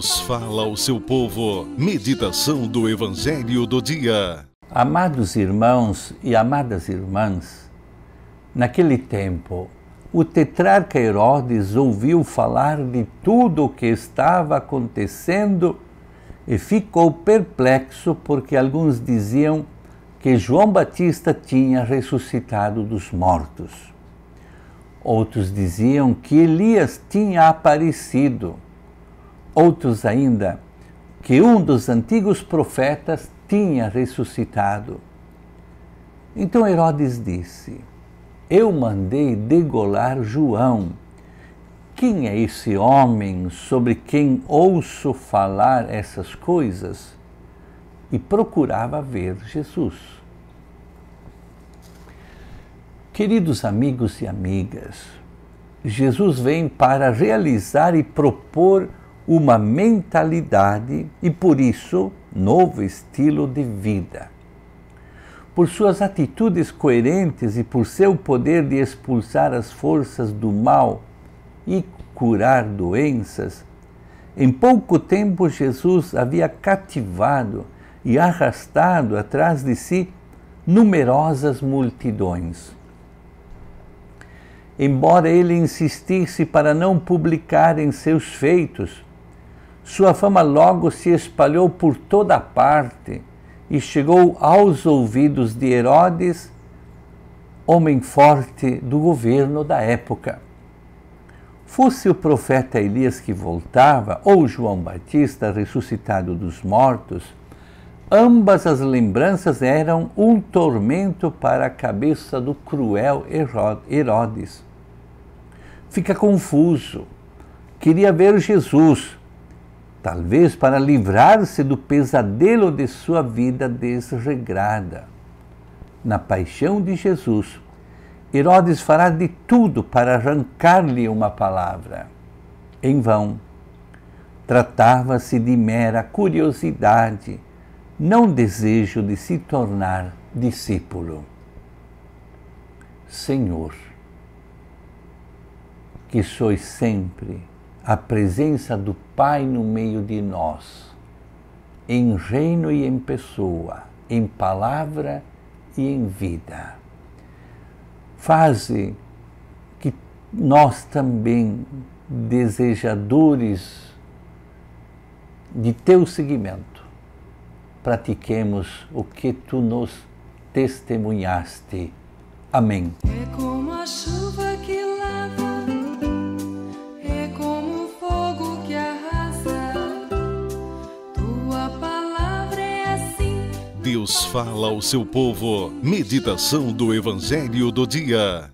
Deus fala ao seu povo. Meditação do Evangelho do dia. Amados irmãos e amadas irmãs, naquele tempo, o tetrarca Herodes ouviu falar de tudo o que estava acontecendo e ficou perplexo porque alguns diziam que João Batista tinha ressuscitado dos mortos. Outros diziam que Elias tinha aparecido Outros ainda, que um dos antigos profetas tinha ressuscitado. Então Herodes disse: Eu mandei degolar João. Quem é esse homem sobre quem ouço falar essas coisas? E procurava ver Jesus. Queridos amigos e amigas, Jesus vem para realizar e propor uma mentalidade e, por isso, novo estilo de vida. Por suas atitudes coerentes e por seu poder de expulsar as forças do mal e curar doenças, em pouco tempo Jesus havia cativado e arrastado atrás de si numerosas multidões. Embora ele insistisse para não publicar em seus feitos sua fama logo se espalhou por toda parte e chegou aos ouvidos de Herodes, homem forte do governo da época. Fosse o profeta Elias que voltava, ou João Batista ressuscitado dos mortos, ambas as lembranças eram um tormento para a cabeça do cruel Herodes. Fica confuso. Queria ver Jesus, talvez para livrar-se do pesadelo de sua vida desregrada. Na paixão de Jesus, Herodes fará de tudo para arrancar-lhe uma palavra. Em vão. Tratava-se de mera curiosidade, não desejo de se tornar discípulo. Senhor, que sois sempre a presença do Pai no meio de nós, em reino e em pessoa, em palavra e em vida. Faze que nós também, desejadores de teu seguimento, pratiquemos o que tu nos testemunhaste. Amém. É Deus fala ao seu povo. Meditação do Evangelho do dia.